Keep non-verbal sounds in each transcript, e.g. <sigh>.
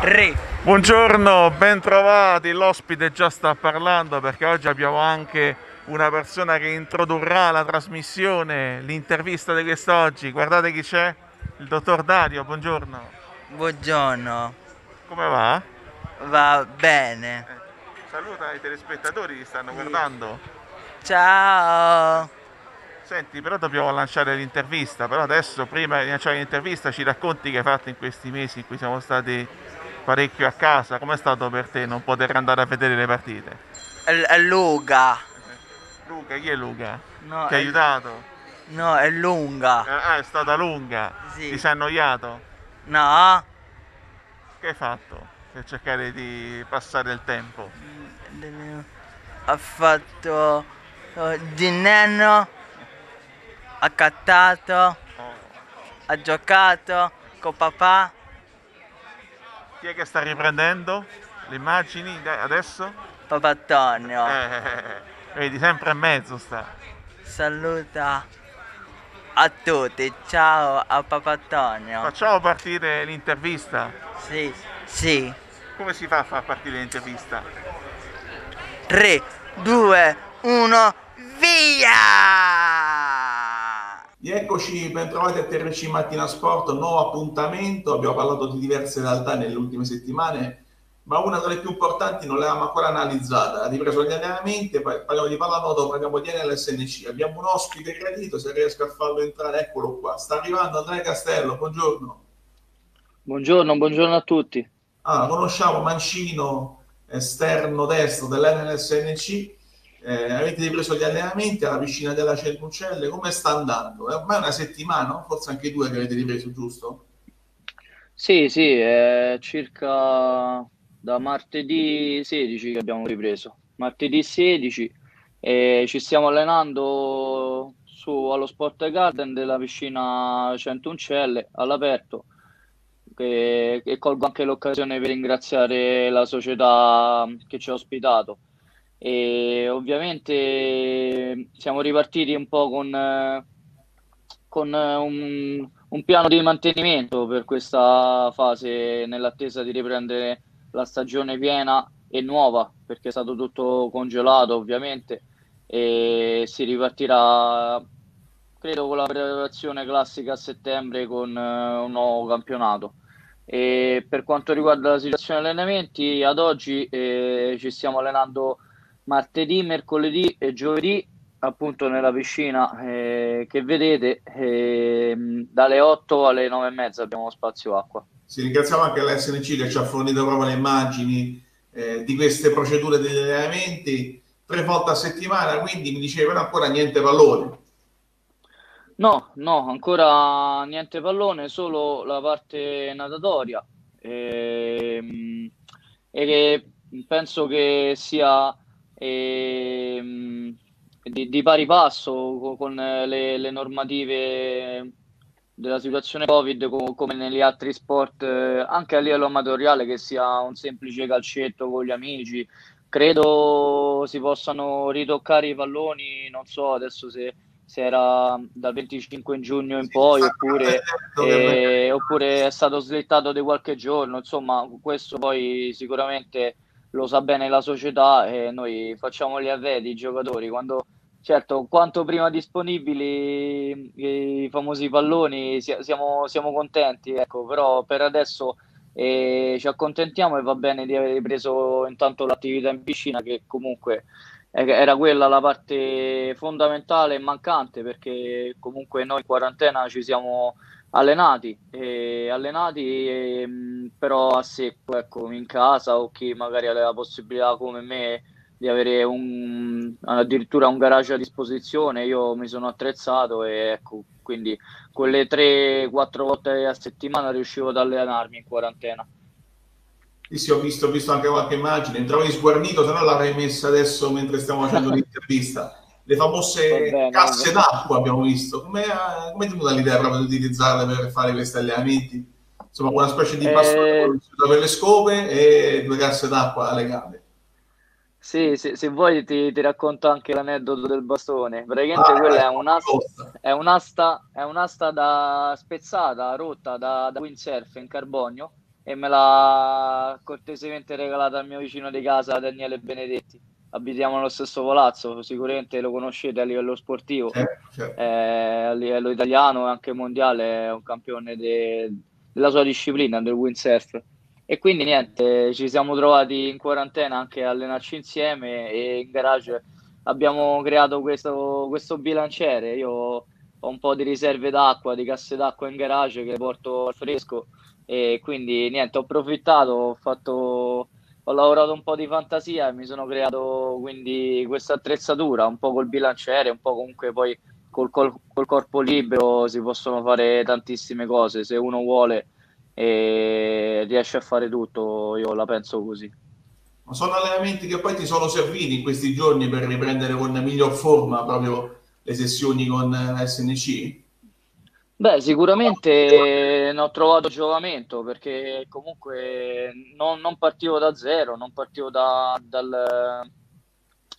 Re. Buongiorno, bentrovati. L'ospite già sta parlando perché oggi abbiamo anche una persona che introdurrà la trasmissione, l'intervista di quest'oggi. Guardate chi c'è, il dottor Dario. Buongiorno. Buongiorno. Come va? Va bene. Eh, saluta i telespettatori che stanno guardando. Ciao. Senti, però dobbiamo lanciare l'intervista, però adesso prima di lanciare l'intervista ci racconti che hai fatto in questi mesi in cui siamo stati parecchio a casa, com'è stato per te non poter andare a vedere le partite? È Luca. Luca, chi è Luca? No, Ti ha è- aiutato? No, è lunga. Ah, è stata lunga. Sì. Ti sei annoiato? No. Che hai fatto per cercare di passare il tempo? Ha fatto eh, di neno. Ha cattato. Oh. Ha giocato con papà. Chi è che sta riprendendo le immagini adesso? Papà Antonio. Eh, vedi, sempre in mezzo sta. Saluta a tutti. Ciao a papà Antonio. Facciamo partire l'intervista. Sì, sì. Come si fa a far partire l'intervista? 3, 2, 1, via! Eccoci, bentrovati a TRC Mattina Sport, nuovo appuntamento, abbiamo parlato di diverse realtà nelle ultime settimane, ma una delle più importanti non l'avevamo ancora analizzata, ha ripreso gli allenamenti, parliamo di pallanuoto, parliamo di NLSNC, abbiamo un ospite gradito, se riesco a farlo entrare, eccolo qua, sta arrivando Andrea Castello, buongiorno. Buongiorno, buongiorno a tutti. Ah, conosciamo Mancino, esterno destro dell'NLSNC, eh, avete ripreso gli allenamenti alla piscina della Cernucelle, come sta andando? È ormai una settimana, forse anche due che avete ripreso, giusto? Sì, sì, è circa da martedì 16 che abbiamo ripreso. Martedì 16 e ci stiamo allenando su allo Sport Garden della piscina Centuncelle all'aperto. E, e colgo anche l'occasione per ringraziare la società che ci ha ospitato. E ovviamente siamo ripartiti un po' con, eh, con eh, un, un piano di mantenimento per questa fase nell'attesa di riprendere la stagione piena e nuova, perché è stato tutto congelato ovviamente e si ripartirà credo con la preparazione classica a settembre con eh, un nuovo campionato. E per quanto riguarda la situazione allenamenti, ad oggi eh, ci stiamo allenando martedì, mercoledì e giovedì appunto nella piscina eh, che vedete ehm, dalle 8 alle 9 e mezza abbiamo spazio acqua. Sì, ringraziamo anche l'SNC che ci ha fornito proprio le immagini eh, di queste procedure degli allenamenti tre volte a settimana, quindi mi diceva ancora niente pallone. No, no, ancora niente pallone, solo la parte natatoria. Ehm, E, che penso che sia ehm, di, di pari passo co- con le, le normative della situazione Covid, co- come negli altri sport, eh, anche a livello amatoriale, che sia un semplice calcetto con gli amici. Credo si possano ritoccare i palloni, non so adesso se se era dal 25 giugno in poi oppure, eh, oppure è stato slittato di qualche giorno, insomma questo poi sicuramente lo sa bene la società e noi facciamo gli avvedi, i giocatori, quando certo quanto prima disponibili i famosi palloni si- siamo, siamo contenti, ecco, però per adesso eh, ci accontentiamo e va bene di aver ripreso intanto l'attività in piscina che comunque era quella la parte fondamentale e mancante perché comunque noi in quarantena ci siamo allenati, e allenati ehm, però a secco, ecco, in casa o chi magari aveva la possibilità come me di avere un, addirittura un garage a disposizione, io mi sono attrezzato e ecco, quindi quelle 3-4 volte a settimana riuscivo ad allenarmi in quarantena. Sì, sì, ho visto, ho visto anche qualche immagine, trovi sguarnito, se no l'avrei messa adesso mentre stiamo facendo <laughs> l'intervista. Le famose bene, casse d'acqua abbiamo visto. Come come è venuta l'idea proprio di utilizzarle per fare questi allenamenti? Insomma, una specie di Eh, bastone per le scope e due casse d'acqua alle gambe. Sì, se, vuoi ti, ti racconto anche l'aneddoto del bastone. Praticamente Ah, quella è ecco, un'asta, è un'asta, è un'asta da spezzata, rotta da, da windsurf in carbonio e me l'ha cortesemente regalata al mio vicino di casa Daniele Benedetti. Abitiamo nello stesso palazzo, sicuramente lo conoscete a livello sportivo, Certo, certo. eh, a livello italiano e anche mondiale, è un campione de- della sua disciplina, del windsurf. E quindi niente, ci siamo trovati in quarantena anche a allenarci insieme e in garage abbiamo creato questo, questo bilanciere. Io ho un po' di riserve d'acqua, di casse d'acqua in garage che porto al fresco e quindi niente, ho approfittato, ho fatto, ho lavorato un po' di fantasia e mi sono creato quindi questa attrezzatura, un po' col bilanciere, un po' comunque poi col, col- col corpo libero si possono fare tantissime cose, se uno vuole e riesce a fare tutto, io la penso così. Ma sono allenamenti che poi ti sono serviti in questi giorni per riprendere con miglior forma proprio le sessioni con SNC? Beh, sicuramente ne ho trovato giovamento perché comunque non, non partivo da zero, non partivo da- dal-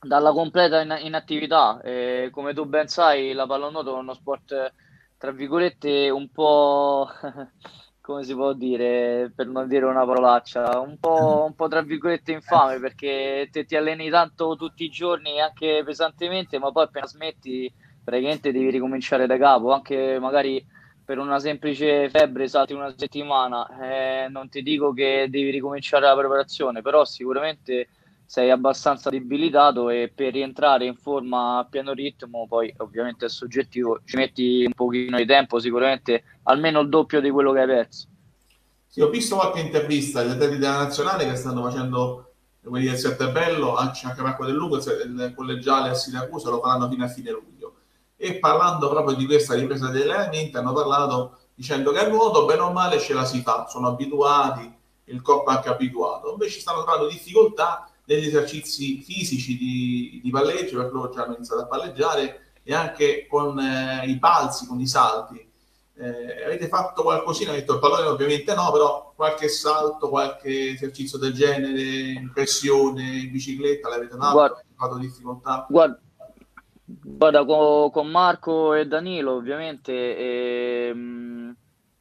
dalla completa in- inattività. E come tu ben sai, la pallanuoto è uno sport, tra virgolette, un po', <laughs> come si può dire, per non dire una parolaccia, un po', un po' tra virgolette infame perché te ti alleni tanto tutti i giorni, anche pesantemente, ma poi appena smetti praticamente devi ricominciare da capo, anche magari per una semplice febbre salti una settimana, eh, non ti dico che devi ricominciare la preparazione, però sicuramente sei abbastanza debilitato e per rientrare in forma a pieno ritmo, poi ovviamente è soggettivo, ci metti un pochino di tempo, sicuramente almeno il doppio di quello che hai perso. Sì, ho visto qualche intervista degli atleti della nazionale che stanno facendo quelli del Settebello, anche Marco del Lugo, il collegiale a Siracusa, lo faranno fino a fine luglio. E parlando proprio di questa ripresa degli allenamenti, hanno parlato dicendo che a nuoto, bene o male, ce la si fa, sono abituati, il corpo è anche abituato. Invece stanno trovando difficoltà negli esercizi fisici di, di palleggio, perché loro già hanno iniziato a palleggiare, e anche con eh, i balzi, con i salti. Eh, avete fatto qualcosina? Ho detto il pallone ovviamente no, però qualche salto, qualche esercizio del genere, in pressione, in bicicletta, l'avete fatto? Guarda, fatto difficoltà? guarda, guarda, co- con, Marco e Danilo ovviamente ehm,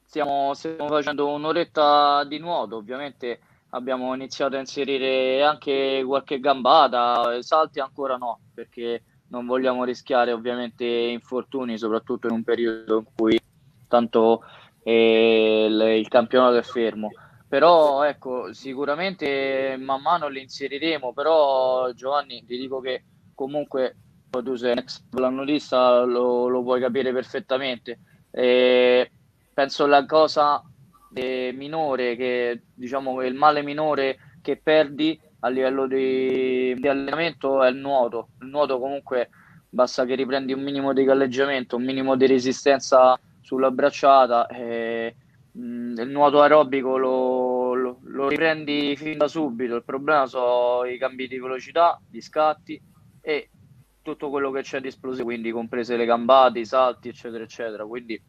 stiamo, stiamo facendo un'oretta di nuoto, ovviamente abbiamo iniziato a inserire anche qualche gambata, salti ancora no, perché non vogliamo rischiare ovviamente infortuni, soprattutto in un periodo in cui tanto eh, il, il campionato è fermo. Però ecco, sicuramente man mano li inseriremo, però Giovanni ti dico che comunque tu sei un ex planolista, lo, lo puoi capire perfettamente. E penso la cosa eh, minore che diciamo il male minore che perdi a livello di, di allenamento è il nuoto. Il nuoto comunque basta che riprendi un minimo di galleggiamento, un minimo di resistenza sulla bracciata. E, mh, il nuoto aerobico lo, lo, lo riprendi fin da subito. Il problema sono i cambi di velocità, gli scatti e tutto quello che c'è di esplosivo, quindi comprese le gambate, i salti, eccetera, eccetera. Quindi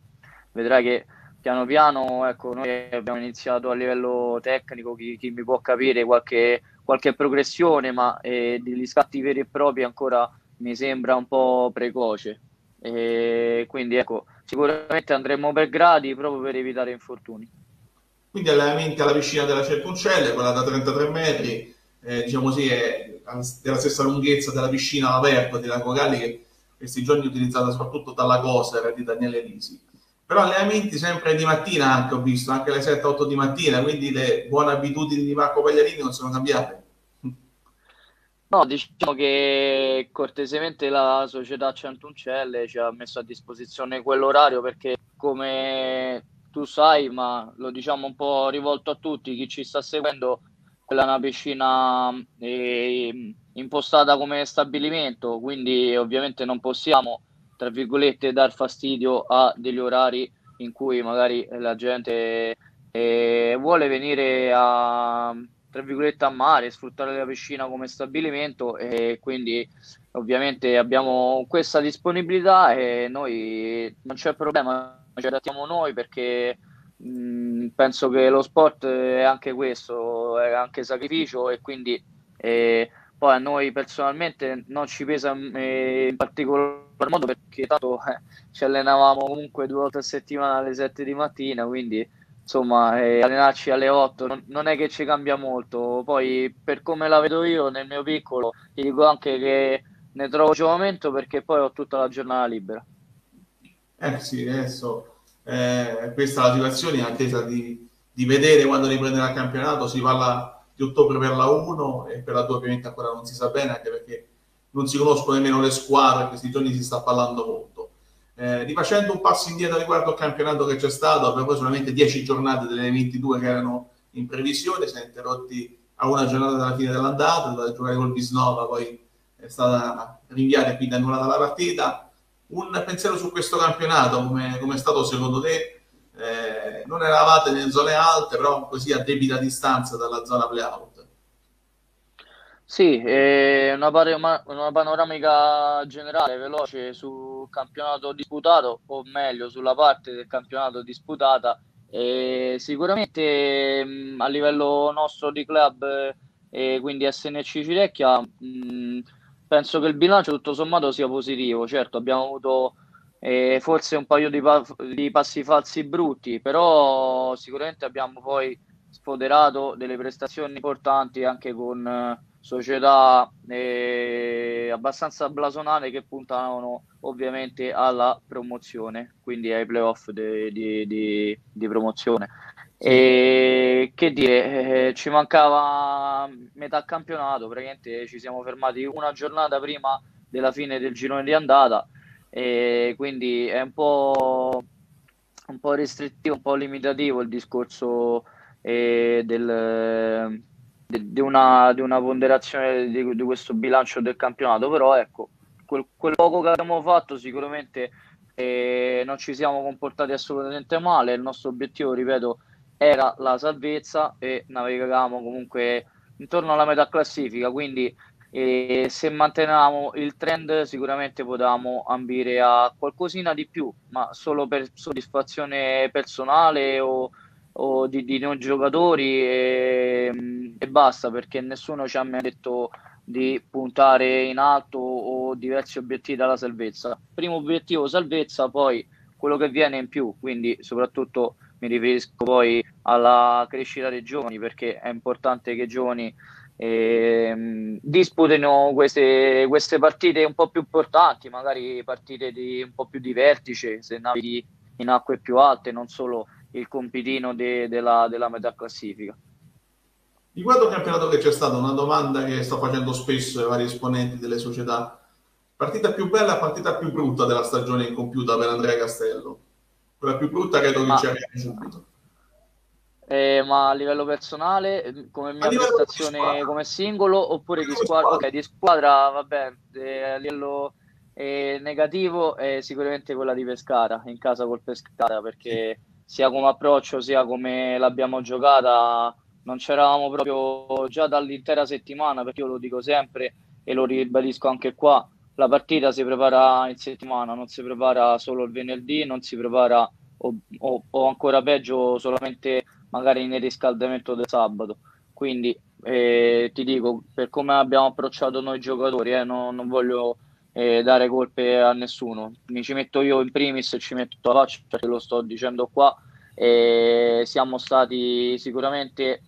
vedrai che piano piano, ecco, noi abbiamo iniziato a livello tecnico, chi, chi mi può capire qualche, qualche progressione, ma eh, degli scatti veri e propri ancora mi sembra un po' precoce. E quindi ecco, sicuramente andremo per gradi proprio per evitare infortuni. Quindi allenamenti alla piscina della Certuncelle, quella da 33 metri, eh, diciamo così, è della stessa lunghezza della piscina all'aperto di Lago Galli che questi giorni è utilizzata soprattutto dalla Coser di Daniele Lisi. Però allenamenti sempre di mattina anche ho visto, anche alle 7-8 di mattina, quindi le buone abitudini di Marco Pagliarini non sono cambiate. No, diciamo che cortesemente la società Centuncelle ci ha messo a disposizione quell'orario perché come tu sai, ma lo diciamo un po' rivolto a tutti, chi ci sta seguendo, quella è una piscina eh, impostata come stabilimento, quindi ovviamente non possiamo, tra virgolette, dar fastidio a degli orari in cui magari la gente eh, vuole venire a tra virgolette a mare, sfruttare la piscina come stabilimento e quindi ovviamente abbiamo questa disponibilità e noi non c'è problema, ci adattiamo noi perché mh, penso che lo sport è anche questo, è anche sacrificio e quindi eh, poi a noi personalmente non ci pesa eh, in particolar modo perché tanto eh, ci allenavamo comunque due volte a settimana alle 7 di mattina, quindi insomma, eh, allenarci alle 8 non, non, è che ci cambia molto. Poi, per come la vedo io nel mio piccolo, ti dico anche che ne trovo giovamento perché poi ho tutta la giornata libera. Eh sì, adesso eh, questa è la situazione in attesa di, di vedere quando riprenderà il campionato. Si parla di ottobre per la 1 e per la 2 ovviamente ancora non si sa bene, anche perché non si conoscono nemmeno le squadre, questi giorni si sta parlando molto. Eh, rifacendo un passo indietro riguardo al campionato che c'è stato, poi solamente 10 giornate delle 22 che erano in previsione, si è interrotti a una giornata dalla fine dell'andata, da giocare col Bisnova, poi è stata rinviata e quindi annullata la partita. Un pensiero su questo campionato, come, come è stato secondo te? Eh, non eravate nelle zone alte, però così a debita distanza dalla zona playout. Sì, eh, una, una, panoramica generale veloce sul campionato disputato, o meglio sulla parte del campionato disputata. Eh, sicuramente mh, a livello nostro di club, eh, quindi SNC Cirecchia, mh, penso che il bilancio tutto sommato sia positivo. Certo, abbiamo avuto eh, forse un paio di, pa- di passi falsi brutti, però sicuramente abbiamo poi sfoderato delle prestazioni importanti anche con società eh, abbastanza blasonate che puntavano ovviamente alla promozione, quindi ai playoff di, di promozione. E che dire, eh, ci mancava metà campionato, praticamente ci siamo fermati una giornata prima della fine del girone di andata, e quindi è un po', un po' restrittivo, un po' limitativo il discorso eh, del di una, di una ponderazione di, di, questo bilancio del campionato, però ecco, quel, quel poco che abbiamo fatto sicuramente eh, non ci siamo comportati assolutamente male, il nostro obiettivo, ripeto, era la salvezza e navigavamo comunque intorno alla metà classifica, quindi eh, se mantenevamo il trend sicuramente potevamo ambire a qualcosina di più, ma solo per soddisfazione personale o o di, di noi giocatori e, e, basta perché nessuno ci ha mai detto di puntare in alto o diversi obiettivi dalla salvezza. Primo obiettivo salvezza, poi quello che viene in più, quindi soprattutto mi riferisco poi alla crescita dei giovani perché è importante che i giovani eh, disputino queste, queste partite un po' più importanti, magari partite di un po' più di vertice, se navighi in acque più alte, non solo il compitino de, della, della metà classifica. Riguardo il campionato che c'è stata, una domanda che sto facendo spesso ai vari esponenti delle società. Partita più bella, partita più brutta della stagione incompiuta per Andrea Castello? Quella più brutta credo ma, arrivi subito. Eh, ma a livello personale, come mia prestazione come singolo oppure di squadra? Ok, di squadra, vabbè, eh, a livello eh, negativo è sicuramente quella di Pescara, in casa col Pescara, perché... Sia come approccio sia come l'abbiamo giocata non c'eravamo proprio già dall'intera settimana perché io lo dico sempre e lo ribadisco anche qua la partita si prepara in settimana non si prepara solo il venerdì non si prepara o, o, o ancora peggio solamente magari nel riscaldamento del sabato quindi eh, ti dico per come abbiamo approcciato noi giocatori eh, non, non voglio eh, dare colpe a nessuno. Mi ci metto io in primis ci metto la faccia perché lo sto dicendo qua. Siamo stati sicuramente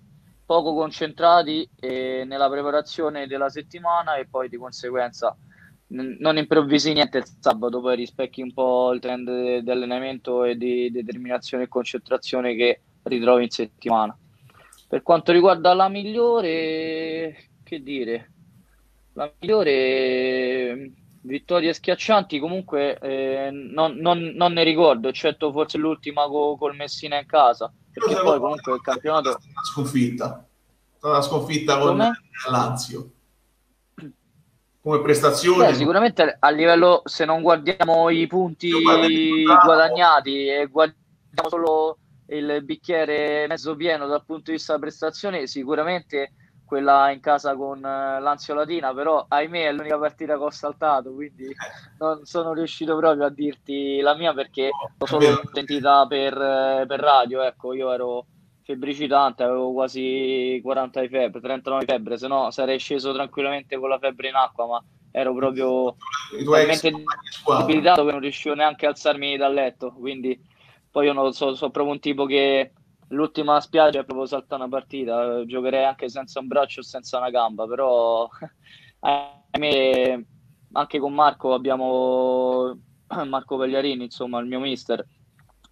poco concentrati eh, nella preparazione della settimana e poi di conseguenza non improvvisi niente il sabato, poi rispecchi un po' il trend de- di allenamento e di determinazione e concentrazione che ritrovi in settimana. Per quanto riguarda la migliore, che dire, la migliore vittorie schiaccianti comunque eh, non, non, non, ne ricordo, eccetto forse l'ultima co- col Messina in casa, perché poi comunque il campionato... Una sconfitta, una sconfitta con Come? Lazio. Come prestazione... Beh, sicuramente a livello, se non guardiamo i punti guadagnati e guardiamo solo il bicchiere mezzo pieno dal punto di vista della prestazione, sicuramente quella in casa con uh, Lanzio Latina, però ahimè è l'unica partita che ho saltato, quindi non sono riuscito proprio a dirti la mia perché l'ho solo sentita per, uh, per radio, ecco, io ero febbricitante, avevo quasi 40 di febbre, 39 di febbre, se no sarei sceso tranquillamente con la febbre in acqua, ma ero proprio talmente debilitato che non riuscivo neanche a alzarmi dal letto, quindi poi io non so, so proprio un tipo che l'ultima spiaggia è proprio saltare una partita, giocherei anche senza un braccio o senza una gamba, però <laughs> a me anche con Marco abbiamo <clears throat> Marco Pagliarini, insomma, il mio mister,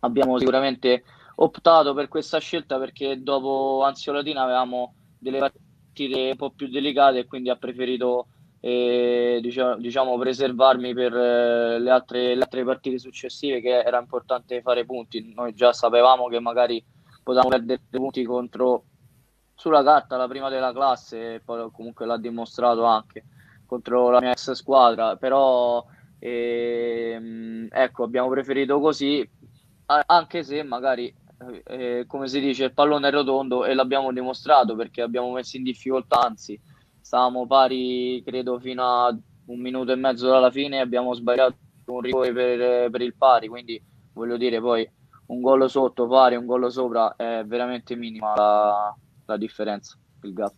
abbiamo sicuramente optato per questa scelta perché dopo Anziolatina avevamo delle partite un po' più delicate e quindi ha preferito eh, diciamo, diciamo, preservarmi per eh, le, altre, le altre partite successive che era importante fare punti. Noi già sapevamo che magari potevamo perdere punti contro sulla carta la prima della classe poi comunque l'ha dimostrato anche contro la mia ex squadra, però ehm, ecco, abbiamo preferito così, anche se magari, eh, come si dice, il pallone è rotondo e l'abbiamo dimostrato perché abbiamo messo in difficoltà, anzi, stavamo pari, credo, fino a un minuto e mezzo dalla fine, abbiamo sbagliato un rigore per, per il pari, quindi voglio dire, poi un gol sotto pari, un gol sopra è veramente minima la, la differenza, il gap.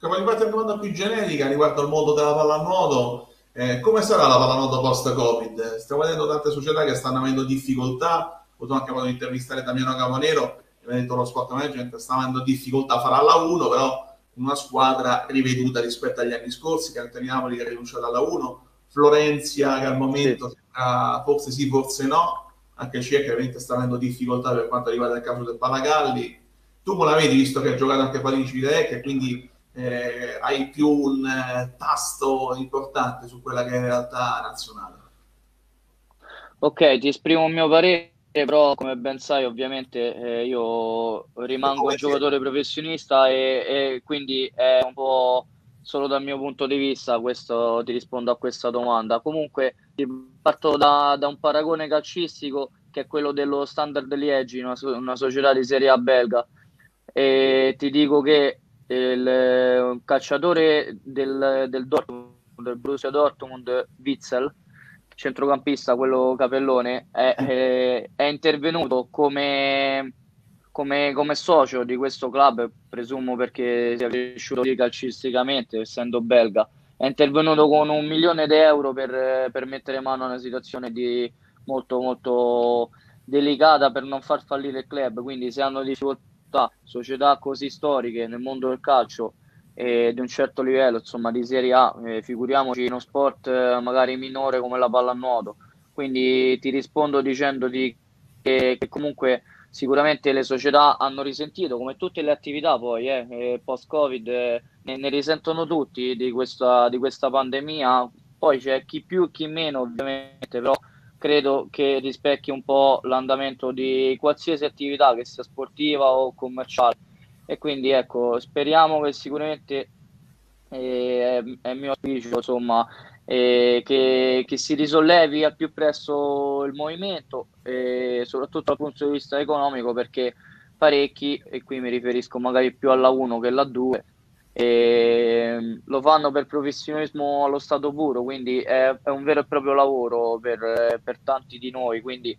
Come riguarda una domanda più generica riguardo al mondo della pallanuoto, eh, come sarà la pallanuoto post-Covid? Stiamo vedendo tante società che stanno avendo difficoltà, avuto anche modo di intervistare Damiano Camonero, che mi ha detto lo sport management sta avendo difficoltà a fare alla 1, però una squadra riveduta rispetto agli anni scorsi, Cantoni Napoli che è rinunciata alla 1, Florenzia che al momento sì. Sembra, forse sì, forse no, anche CIE che ovviamente sta avendo difficoltà per quanto riguarda il caso del Palagalli. Tu come la vedi, visto che hai giocato anche a Palini Cividec e quindi eh, hai più un eh, tasto importante su quella che è in realtà nazionale. Ok, ti esprimo il mio parere, però come ben sai ovviamente eh, io rimango un giocatore professionista e, e, quindi è un po' solo dal mio punto di vista questo, ti rispondo a questa domanda. Comunque parto da, da un paragone calcistico che è quello dello Standard Liegi, una, una società di Serie A belga e ti dico che il eh, calciatore del, del Dortmund, del Borussia Dortmund, Witzel, centrocampista, quello capellone, è, è, è intervenuto come, come, come, socio di questo club, presumo perché sia cresciuto lì calcisticamente, essendo belga. È intervenuto con un milione di euro per, per mettere mano a una situazione di molto, molto delicata per non far fallire il club. Quindi, se hanno difficoltà società così storiche nel mondo del calcio e di un certo livello, insomma, di Serie A, eh, figuriamoci in uno sport eh, magari minore come la pallanuoto. Quindi ti rispondo dicendo che, che, comunque sicuramente le società hanno risentito, come tutte le attività poi, eh, post-Covid, eh, ne, ne, risentono tutti di questa, di questa pandemia. Poi c'è chi più e chi meno, ovviamente, però credo che rispecchi un po' l'andamento di qualsiasi attività che sia sportiva o commerciale e quindi ecco speriamo che sicuramente eh, è, è mio auspicio insomma eh, che, che, si risollevi al più presto il movimento eh, soprattutto dal punto di vista economico perché parecchi e qui mi riferisco magari più alla 1 che alla 2 e lo fanno per professionismo allo stato puro, quindi è, è un vero e proprio lavoro per, per tanti di noi. Quindi,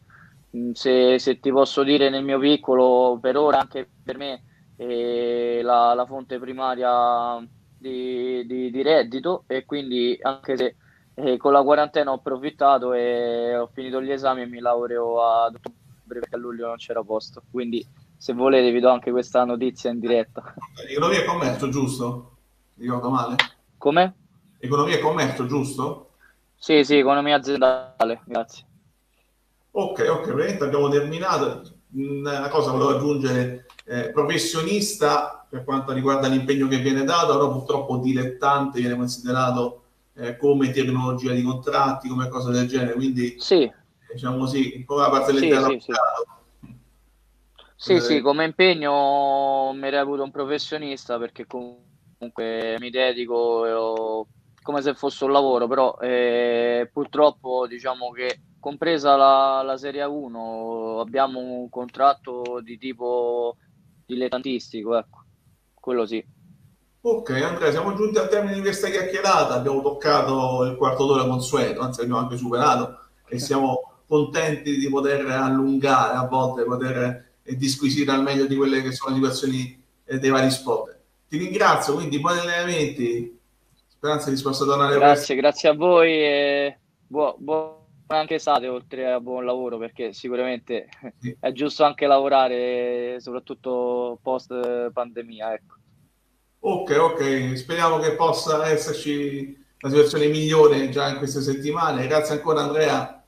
se, se, ti posso dire nel mio piccolo, per ora anche per me è la, la fonte primaria di, di, di, reddito e quindi anche se eh, con la quarantena ho approfittato e ho finito gli esami e mi laureo ad ottobre perché a luglio non c'era posto. Quindi se volete vi do anche questa notizia in diretta. Economia e commercio, giusto? Ricordo male? Come? Economia e commercio, giusto? Sì, sì, economia aziendale, grazie. Ok, ok, abbiamo terminato. Una cosa volevo aggiungere, eh, professionista per quanto riguarda l'impegno che viene dato, però purtroppo dilettante viene considerato eh, come tecnologia di contratti, come cose del genere, quindi sì. diciamo così, po' la parte lettera sì, sì, sì. Eh, sì, come impegno mi reputo un professionista perché comunque mi dedico come se fosse un lavoro, però eh, purtroppo diciamo che compresa la, la Serie 1 abbiamo un contratto di tipo dilettantistico, ecco, quello sì. Ok Andrea, siamo giunti al termine di questa chiacchierata, abbiamo toccato il quarto d'ora consueto, anzi abbiamo anche superato. E <laughs> siamo contenti di poter allungare a volte, poter disquisire al meglio di quelle che sono le situazioni eh, dei vari sport. Ti ringrazio, quindi buoni allenamenti, speranza di possa tornare Grazie, grazie a voi e buona anche estate oltre a buon lavoro perché sicuramente <laughs> è giusto anche lavorare soprattutto post pandemia ecco. ok ok speriamo che possa esserci una situazione migliore già in queste settimane. Grazie ancora Andrea.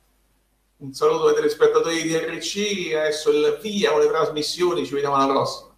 Un saluto ai telespettatori di RC adesso il via con le trasmissioni ci vediamo alla prossima